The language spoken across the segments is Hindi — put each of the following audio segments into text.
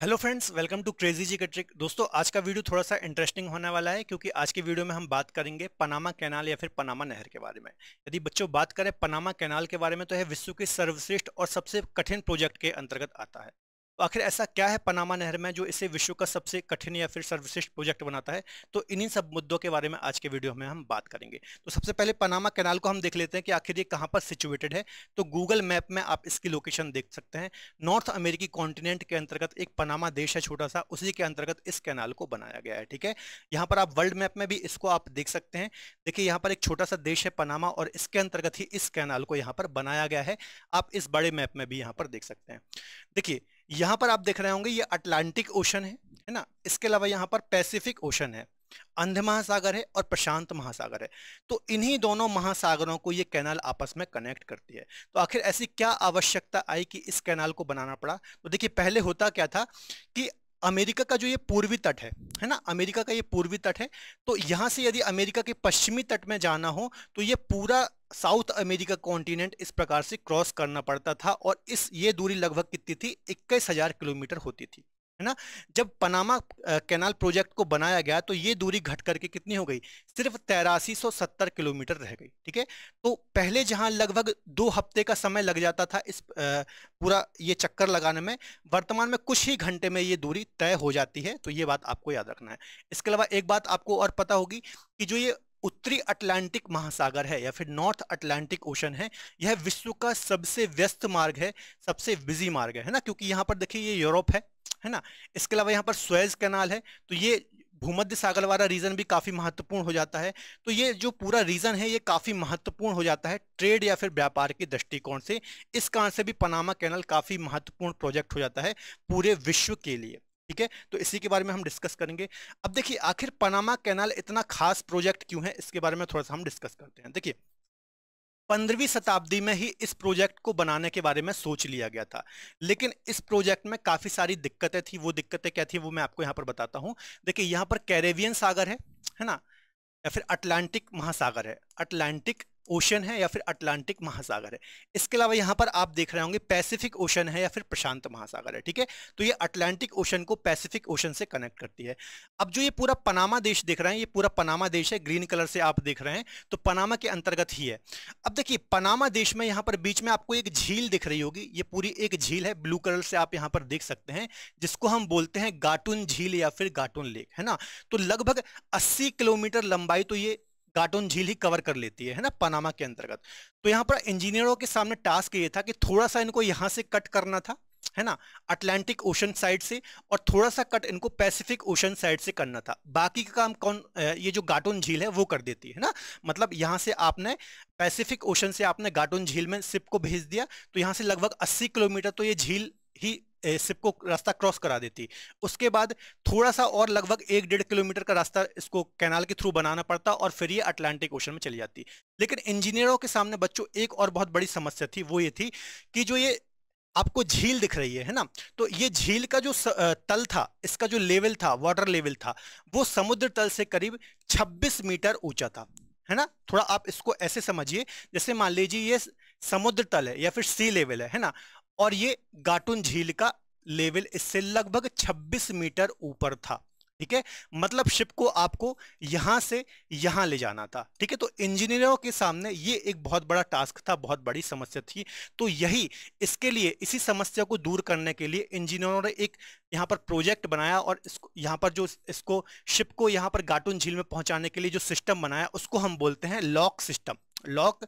Hello friends welcome to crazy G K trick दोस्तों, आज का वीडियो थोड़ा सा इंटरेस्टिंग होने वाला है, क्योंकि आज के वीडियो में हम बात करेंगे पनामा कैनाल या फिर पनामा नहर के बारे में. यदि बच्चों बात करें पनामा कैनाल के बारे में तो यह विश्व के सर्वश्रेष्ठ और सबसे कठिन प्रोजेक्ट के अंतर्गत आता है. आखिर ऐसा क्या है पनामा नहर में जो इसे विश्व का सबसे कठिन या फिर सर्वश्रेष्ठ प्रोजेक्ट बनाता है? तो इन्हीं सब मुद्दों के बारे में आज के वीडियो में हम बात करेंगे। तो सबसे पहले पनामा कैनाल को हम देख लेते हैं कि आखिर ये कहाँ पर सिचुएटेड है। तो गूगल मैप में आप इसकी लोकेशन देख सकते हैं। नॉर्थ अमेरिकी कॉन्टिनेंट के अंतर्गत एक पनामा देश है छोटा सा, उसी के अंतर्गत इस कैनाल को बनाया गया है, ठीक है? यहाँ पर आप वर्ल्ड मैप में भी इसको आप देख सकते हैं। देखिए, यहाँ पर एक छोटा सा देश है पनामा और इसके अंतर्गत ही इस कैनाल को यहाँ पर बनाया गया है। आप इस बड़े मैप में भी यहाँ पर देख सकते हैं। देखिए यहाँ पर आप देख रहे होंगे, ये अटलांटिक ओशन है है ना? इसके अलावा यहाँ पर पैसिफिक ओशन है, अंध महासागर है और प्रशांत महासागर है। तो इन्हीं दोनों महासागरों को ये कैनाल आपस में कनेक्ट करती है। तो आखिर ऐसी क्या आवश्यकता आई कि इस कैनाल को बनाना पड़ा? तो देखिए, पहले होता क्या था कि अमेरिका का जो ये पूर्वी तट है है ना? अमेरिका का ये पूर्वी तट है तो यहाँ से यदि अमेरिका के पश्चिमी तट में जाना हो तो ये पूरा साउथ अमेरिका कॉन्टिनेंट इस प्रकार से क्रॉस करना पड़ता था और इस, ये दूरी लगभग कितनी थी? इक्कीस हज़ार किलोमीटर होती थी। है ना? जब पनामा कैनाल प्रोजेक्ट को बनाया गया तो ये दूरी घट करके कितनी हो गई? सिर्फ़ तेरासी किलोमीटर रह गई, ठीक है? तो पहले जहाँ लगभग दो हफ़्ते का समय लग जाता था इस पूरा ये चक्कर लगाने में, वर्तमान में कुछ ही घंटे में ये दूरी तय हो जाती है तो ये बात आपको याद रखना है। इसके अलावा एक बात आपको और पता होगी कि जो ये उत्तरी अटलांटिक महासागर है या फिर नॉर्थ अटलांटिक ओशन है, यह विश्व का सबसे व्यस्त मार्ग है, सबसे बिज़ी मार्ग है ना? क्योंकि यहाँ पर देखिए ये यूरोप है है ना? इसके अलावा यहाँ पर स्वेज कैनाल है तो ये भूमध्य सागर वाला रीजन भी काफ़ी महत्वपूर्ण हो जाता है। तो ये जो पूरा रीजन है, ये काफ़ी महत्वपूर्ण हो जाता है ट्रेड या फिर व्यापार के दृष्टिकोण से। इस कारण से भी पनामा कैनल काफ़ी महत्वपूर्ण प्रोजेक्ट हो जाता है पूरे विश्व के लिए। ठीक है? तो इसी के बारे में हम डिस्कस करेंगे। अब देखिए, आखिर पनामा कैनाल इतना खास प्रोजेक्ट क्यों है? इसके बारे में थोड़ा सा हम डिस्कस करते हैं। देखिए, पंद्रहवीं शताब्दी में ही इस प्रोजेक्ट को बनाने के बारे में सोच लिया गया था। लेकिन इस प्रोजेक्ट में काफ़ी सारी दिक्कतें थी। वो दिक्कतें क्या थी, वो मैं आपको यहाँ पर बताता हूँ। देखिए, यहाँ पर कैरेबियन सागर है है ना? या फिर अटलांटिक महासागर है। अटलांटिक ओशन है या फिर अटलांटिक महासागर है। इसके अलावा यहाँ पर आप देख रहे होंगे पैसिफिक ओशन है या फिर प्रशांत महासागर है, ठीक है? तो ये अटलांटिक ओशन को पैसिफिक ओशन से कनेक्ट करती है। अब जो ये पूरा पनामा देश देख रहे हैं, ये पूरा पनामा देश है, ग्रीन कलर से आप देख रहे हैं तो पनामा के अंतर्गत ही है। अब देखिए, पनामा देश में यहाँ पर बीच में आपको एक झील दिख रही होगी, ये पूरी एक झील है, ब्लू कलर से आप यहाँ पर देख सकते हैं, जिसको हम बोलते हैं गाटून झील या फिर गाटून लेक, है ना? तो लगभग अस्सी किलोमीटर लंबाई तो ये गाटोन झील ही कवर कर लेती है है ना पनामा के अंतर्गत। तो यहाँ पर इंजीनियरों के सामने टास्क ये था कि थोड़ा सा इनको यहाँ से कट करना था, है ना अटलांटिक ओशन साइड से, और थोड़ा सा कट इनको पैसिफिक ओशन साइड से करना था। बाकी का काम कौन ये जो गाटोन झील है वो कर देती है ना। मतलब यहाँ से आपने पैसिफिक ओशन से आपने गाटोन झील में सिप को भेज दिया तो यहाँ से लगभग 80 किलोमीटर तो ये झील ही शिप को रास्ता क्रॉस करा देती। उसके बाद थोड़ा सा और लगभग एक डेढ़ किलोमीटर का रास्ता इसको कैनाल के थ्रू बनाना पड़ता और फिर ये अटलांटिक ओशन में चली जाती। लेकिन इंजीनियरों के सामने बच्चों, एक और बहुत बड़ी समस्या थी, वो ये थी कि जो ये आपको झील दिख रही है है ना? तो ये झील का जो तल था, इसका जो लेवल था वाटर लेवल था, वो समुद्र तल से करीब 26 मीटर ऊँचा था, है ना? थोड़ा आप इसको ऐसे समझिए, जैसे मान लीजिए ये समुद्र तल है या फिर सी लेवल है है ना? और ये गाटुन झील का लेवल इससे लगभग 26 मीटर ऊपर था, ठीक है? मतलब शिप को आपको यहाँ से यहाँ ले जाना था, ठीक है? तो इंजीनियरों के सामने ये एक बहुत बड़ा टास्क था, बहुत बड़ी समस्या थी। तो यही इसके लिए, इसी समस्या को दूर करने के लिए इंजीनियरों ने एक यहाँ पर प्रोजेक्ट बनाया और इसको यहाँ पर जो इसको, शिप को यहाँ पर गाटून झील में पहुँचाने के लिए जो सिस्टम बनाया, उसको हम बोलते हैं लॉक सिस्टम लॉक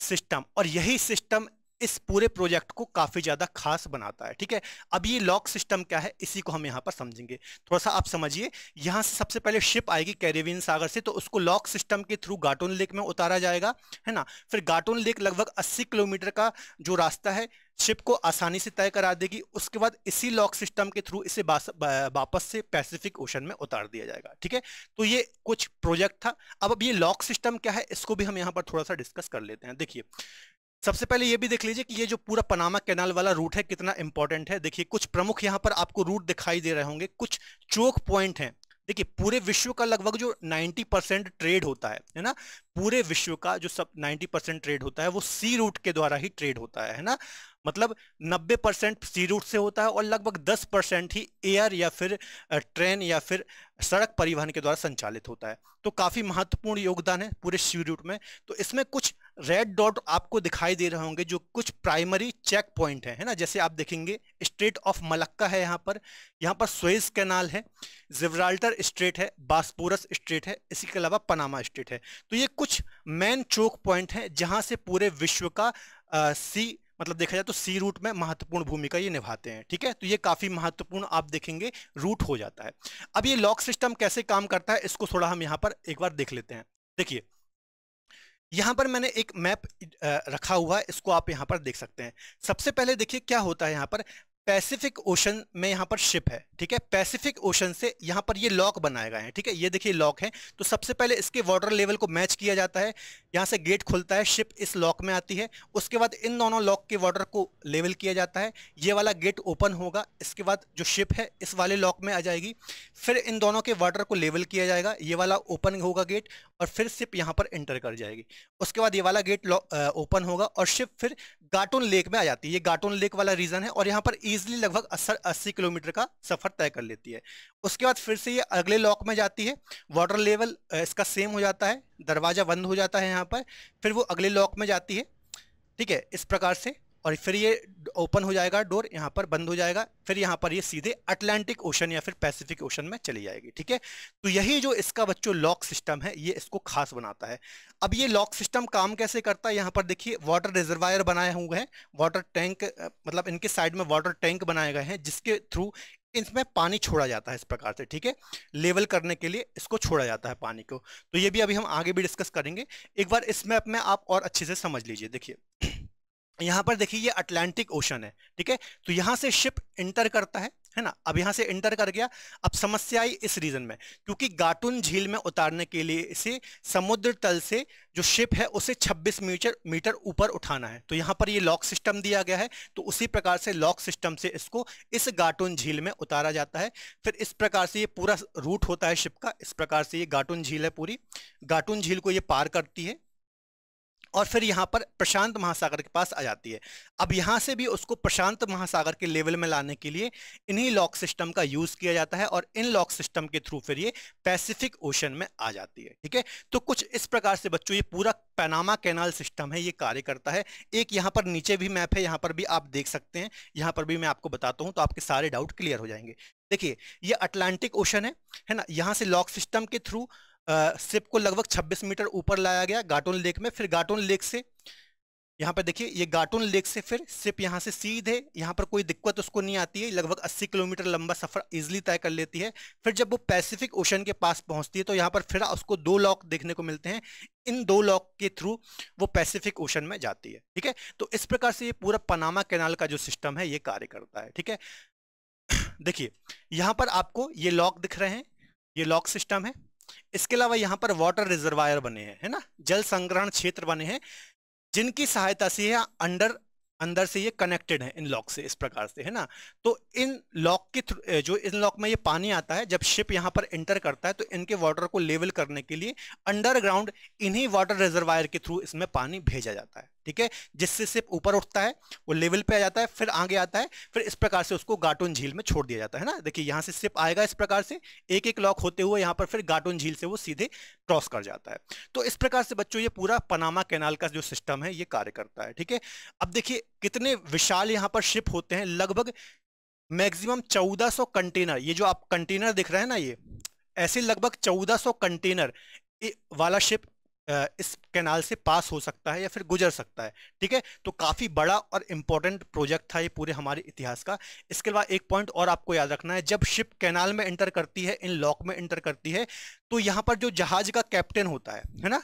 सिस्टम। और यही सिस्टम इस पूरे प्रोजेक्ट को काफ़ी ज़्यादा खास बनाता है, ठीक है? अब ये लॉक सिस्टम क्या है, इसी को हम यहाँ पर समझेंगे। थोड़ा सा आप समझिए, यहाँ से सबसे पहले शिप आएगी कैरेबियन सागर से तो उसको लॉक सिस्टम के थ्रू गाटोन लेक में उतारा जाएगा, है ना? फिर गाटोन लेक लगभग 80 किलोमीटर का जो रास्ता है, शिप को आसानी से तय करा देगी, उसके बाद इसी लॉक सिस्टम के थ्रू इसे वापस से पैसिफिक ओशन में उतार दिया जाएगा, ठीक है? तो ये कुछ प्रोजेक्ट था। अब अब ये लॉक सिस्टम क्या है, इसको भी हम यहाँ पर थोड़ा सा डिस्कस कर लेते हैं। देखिए सबसे पहले ये भी देख लीजिए कि ये जो पूरा पनामा कैनाल वाला रूट है, कितना इंपॉर्टेंट है। देखिए, कुछ प्रमुख यहाँ पर आपको रूट दिखाई दे रहे होंगे, कुछ चोक पॉइंट हैं। देखिए, पूरे विश्व का लगभग जो 90 परसेंट ट्रेड होता है है ना? पूरे विश्व का जो सब 90 परसेंट ट्रेड होता है, वो सी रूट के द्वारा ही ट्रेड होता है है ना? मतलब 90 परसेंट सी रूट से होता है और लगभग 10 परसेंट ही एयर या फिर ट्रेन या फिर सड़क परिवहन के द्वारा संचालित होता है। तो काफ़ी महत्वपूर्ण योगदान है पूरे सी रूट में। तो इसमें कुछ रेड डॉट आपको दिखाई दे रहे होंगे जो कुछ प्राइमरी चेक पॉइंट है है ना? जैसे आप देखेंगे स्ट्रेट ऑफ़ मलक्का है यहाँ पर। यहाँ पर स्वेज कैनाल है जिब्राल्टर स्ट्रेट है बास्पोरस स्ट्रेट है इसी के अलावा पनामा स्ट्रेट है। तो ये कुछ मेन चोक पॉइंट है जहाँ से पूरे विश्व का आ, सी मतलब देखा जाए तो सी रूट में महत्वपूर्ण भूमिका ये निभाते हैं ठीक है? तो ये काफ़ी महत्वपूर्ण आप देखेंगे रूट हो जाता है। अब ये लॉक सिस्टम कैसे काम करता है इसको थोड़ा हम यहाँ पर एक बार देख लेते हैं। देखिए यहाँ पर मैंने एक मैप रखा हुआ है, इसको आप यहाँ पर देख सकते हैं। सबसे पहले देखिए क्या होता है यहाँ पर। पैसिफिक ओशन में यहाँ पर शिप है, ठीक है? पैसिफिक ओशन से यहाँ पर ये लॉक बनाए गए हैं, ठीक है? ये देखिए लॉक है। तो सबसे पहले इसके वाटर लेवल को मैच किया जाता है। यहाँ से गेट खुलता है, शिप इस लॉक में आती है। उसके बाद इन दोनों लॉक के वाटर को लेवल किया जाता है। ये वाला गेट ओपन होगा, इसके बाद जो शिप है, इस वाले लॉक में आ जाएगी। फिर इन दोनों के वाटर को लेवल किया जाएगा, ये वाला ओपन होगा गेट और फिर शिप यहाँ पर एंटर कर जाएगी। उसके बाद ये वाला गेट ओपन होगा और शिप फिर गाटोन लेक में आ जाती है। ये गाटोन लेक वाला रीजन है और यहाँ पर इजिली लगभग अस्सी किलोमीटर का सफ़र तय कर लेती है। उसके बाद फिर से ये अगले लॉक में जाती है। वाटर लेवल इसका सेम हो जाता है। दरवाज़ा बंद हो जाता है यहाँ पर। फिर वो अगले लॉक में जाती है। ठीक है, इस प्रकार से और फिर ये ओपन हो जाएगा डोर यहाँ पर बंद हो जाएगा। फिर यहाँ पर ये सीधे अटलांटिक ओशन या फिर पैसिफिक ओशन में चली जाएगी, ठीक है? तो यही जो इसका बच्चों लॉक सिस्टम है, ये इसको खास बनाता है। अब ये लॉक सिस्टम काम कैसे करता है? यहाँ पर देखिए वाटर रिजर्वायर बनाए हुए हैं। वाटर टैंक मतलब इनके साइड में वाटर टैंक बनाए गए हैं, जिसके थ्रू इसमें पानी छोड़ा जाता है इस प्रकार से, ठीक है? लेवल करने के लिए इसको छोड़ा जाता है पानी को। तो ये भी अभी हम आगे भी डिस्कस करेंगे। एक बार इस मैप में आप और अच्छे से समझ लीजिए, देखिए। यहाँ पर देखिए ये अटलांटिक ओशन है, ठीक है? तो यहाँ से शिप इंटर करता है है ना? अब यहाँ से इंटर कर गया। अब समस्या आई इस रीजन में, क्योंकि गाटुन झील में उतारने के लिए इसे समुद्र तल से जो शिप है, उसे 26 मीटर मीटर ऊपर उठाना है। तो यहाँ पर ये लॉक सिस्टम दिया गया है तो उसी प्रकार से लॉक सिस्टम से इसको इस गाटुन झील में उतारा जाता है। फिर इस प्रकार से ये पूरा रूट होता है शिप का, इस प्रकार से ये गाटुन झील है पूरी। गाटुन झील को ये पार करती है और फिर यहाँ पर प्रशांत महासागर के पास आ जाती है। अब यहाँ से भी उसको प्रशांत महासागर के लेवल में लाने के लिए इन्हीं लॉक सिस्टम का यूज़ किया जाता है और इन लॉक सिस्टम के थ्रू फिर ये पैसिफिक ओशन में आ जाती है, ठीक है? तो कुछ इस प्रकार से बच्चों, ये पूरा पैनामा कैनाल सिस्टम है, ये कार्य करता है। एक यहाँ पर नीचे भी मैप है, यहाँ पर भी आप देख सकते हैं। यहाँ पर भी मैं आपको बताता हूँ तो आपके सारे डाउट क्लियर हो जाएँगे। देखिए, ये अटलांटिक ओशन है है ना? यहाँ से लॉक सिस्टम के थ्रू सिप को लगभग 26 मीटर ऊपर लाया गया गाटोन लेक में, फिर गाटोन लेक से, यहाँ पर देखिए, ये गाटोन लेक से फिर सिप यहाँ से सीधे, यहाँ पर कोई दिक्कत उसको नहीं आती है, लगभग 80 किलोमीटर लंबा सफ़र इजिली तय कर लेती है। फिर जब वो पैसिफिक ओशन के पास पहुँचती है तो यहाँ पर फिर उसको दो लॉक देखने को मिलते हैं। इन दो लॉक के थ्रू वो पैसिफिक ओशन में जाती है, ठीक है? तो इस प्रकार से ये पूरा पनामा कैनाल का जो सिस्टम है, ये कार्य करता है, ठीक है? देखिए, यहाँ पर आपको ये लॉक दिख रहे हैं, ये लॉक सिस्टम है। इसके अलावा यहाँ पर वाटर रिजर्वायर बने हैं, है ना? जल संग्रहण क्षेत्र बने हैं, जिनकी सहायता से यह अंडर अंदर से ये कनेक्टेड है इन लॉक से, इस प्रकार से, है ना? तो इन लॉक के थ्रू जो इन लॉक में ये पानी आता है, जब शिप यहाँ पर एंटर करता है तो इनके वाटर को लेवल करने के लिए अंडरग्राउंड इन्हीं वाटर रिजर्वायर के थ्रू इसमें पानी भेजा जाता है। ठीक है? जिससे सिर्फ़ ऊपर उठता है, वो लेवल पे आ जाता है, फिर आगे आता है, फिर इस प्रकार से उसको गाटून झील में छोड़ दिया जाता है ना? देखिए, यहाँ से सिप आएगा इस प्रकार से एक एक लॉक होते हुए यहाँ पर फिर गाटून झील से वो सीधे क्रॉस कर जाता है। तो इस प्रकार से बच्चों, ये पूरा पनामा कैनाल का जो सिस्टम है, ये कार्य करता है, ठीक है? अब देखिए, कितने विशाल यहाँ पर शिप होते हैं, लगभग मैक्सिमम 1400 कंटेनर, ये जो आप कंटेनर दिख रहे हैं ना ये, ऐसे लगभग 1400 कंटेनर वाला शिप इस कैनाल से पास हो सकता है या फिर गुजर सकता है, ठीक है? तो काफ़ी बड़ा और इंपॉर्टेंट प्रोजेक्ट था ये पूरे हमारे इतिहास का। इसके अलावा एक पॉइंट और आपको याद रखना है, जब शिप कैनाल में एंटर करती है इन लॉक में एंटर करती है तो यहाँ पर जो जहाज़ का कैप्टन होता है है ना?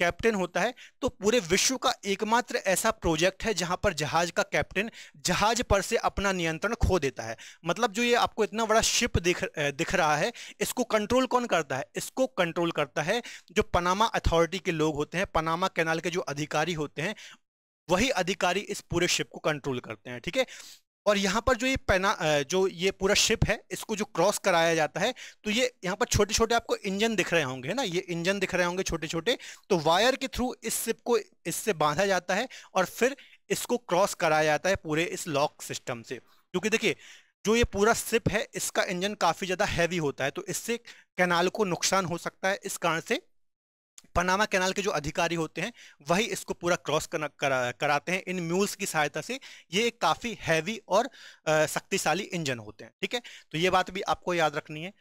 कैप्टन होता है तो पूरे विश्व का एकमात्र ऐसा प्रोजेक्ट है जहाँ पर जहाज़ का कैप्टन जहाज़ पर से अपना नियंत्रण खो देता है। मतलब जो ये आपको इतना बड़ा शिप दिख दिख रहा है, इसको कंट्रोल कौन करता है? इसको कंट्रोल करता है जो पनामा अथॉरिटी के लोग होते हैं पनामा कैनाल के जो अधिकारी होते हैं, वही अधिकारी इस पूरे शिप को कंट्रोल करते हैं, ठीक है? और यहाँ पर जो ये पैना जो ये पूरा शिप है, इसको जो क्रॉस कराया जाता है तो ये यहाँ पर छोटे छोटे आपको इंजन दिख रहे होंगे, है ना? ये इंजन दिख रहे होंगे छोटे छोटे तो वायर के थ्रू इस शिप को, इससे बांधा जाता है और फिर इसको क्रॉस कराया जाता है पूरे इस लॉक सिस्टम से। क्योंकि देखिए, जो ये पूरा सिप है, इसका इंजन काफ़ी ज़्यादा हैवी होता है तो इससे कैनाल को नुकसान हो सकता है, इस कारण से पनामा कैनाल के जो अधिकारी होते हैं वही इसको पूरा क्रॉस करा, करा, कराते हैं। इन म्यूल्स की सहायता से ये काफ़ी हैवी और शक्तिशाली इंजन होते हैं ठीक है? तो ये बात भी आपको याद रखनी है।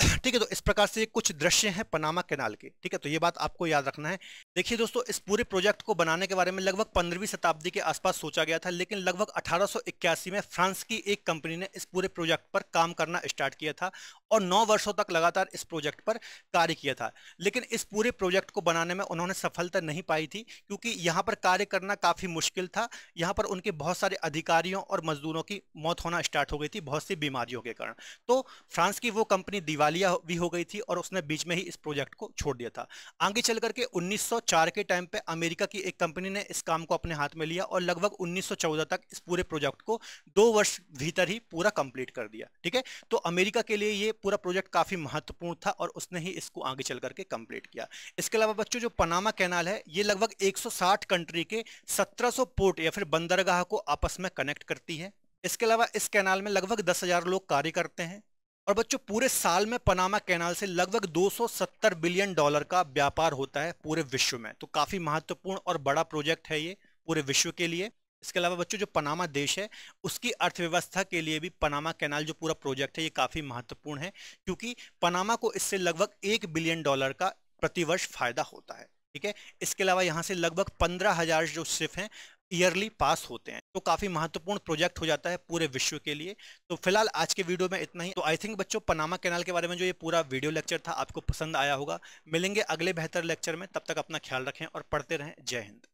ठीक है तो इस प्रकार से कुछ दृश्य हैं पनामा कैनाल के। ठीक है तो ये बात आपको याद रखना है। देखिए दोस्तों, इस पूरे प्रोजेक्ट को बनाने के बारे में लगभग पंद्रहवीं शताब्दी के आसपास सोचा गया था, लेकिन लगभग अठारह सौ इक्यासी में फ्रांस की एक कंपनी ने इस पूरे प्रोजेक्ट पर काम करना स्टार्ट किया था और नौ वर्षों तक लगातार इस प्रोजेक्ट पर कार्य किया था। लेकिन इस पूरे प्रोजेक्ट को बनाने में उन्होंने सफलता नहीं पाई थी, क्योंकि यहाँ पर कार्य करना काफ़ी मुश्किल था। यहाँ पर उनके बहुत सारे अधिकारियों और मजदूरों की मौत होना स्टार्ट हो गई थी, बहुत सी बीमारियों के कारण। तो फ्रांस की वो कंपनी दिवालिया भी हो गई थी और उसने बीच में ही इस प्रोजेक्ट को छोड़ दिया था। आगे चल करके 1904 के टाइम पे अमेरिका की एक कंपनी ने इस काम को अपने हाथ में लिया और लगभग 1914 तक इस पूरे प्रोजेक्ट को दो वर्ष भीतर ही पूरा कंप्लीट कर दिया, ठीक है? तो अमेरिका के लिए ये पूरा प्रोजेक्ट काफ़ी महत्वपूर्ण था और उसने ही इसको आगे चल करके कंप्लीट किया। इसके अलावा बच्चों, जो पनामा कैनाल है, ये लगभग 160 कंट्री के 1700 पोर्ट या फिर बंदरगाह को आपस में कनेक्ट करती है। इसके अलावा इस कैनाल में लगभग दस हज़ार लोग कार्य करते हैं। और बच्चों, पूरे साल में पनामा कैनाल से लगभग 270 बिलियन डॉलर का व्यापार होता है पूरे विश्व में। तो काफ़ी महत्वपूर्ण और बड़ा प्रोजेक्ट है ये पूरे विश्व के लिए। इसके अलावा बच्चों, जो पनामा देश है, उसकी अर्थव्यवस्था के लिए भी पनामा कैनाल, जो पूरा प्रोजेक्ट है, ये काफ़ी महत्वपूर्ण है, क्योंकि पनामा को इससे लगभग एक बिलियन डॉलर का प्रतिवर्ष फ़ायदा होता है, ठीक है? इसके अलावा यहाँ से लगभग पंद्रह हज़ार जो सिर्फ़ हैं ईयरली पास होते हैं तो काफ़ी महत्वपूर्ण प्रोजेक्ट हो जाता है पूरे विश्व के लिए। तो फ़िलहाल आज के वीडियो में इतना ही। तो आई थिंक बच्चों पनामा कैनाल के बारे में जो ये पूरा वीडियो लेक्चर था, आपको पसंद आया होगा। मिलेंगे अगले बेहतर लेक्चर में। तब तक अपना ख्याल रखें और पढ़ते रहें। जय हिंद।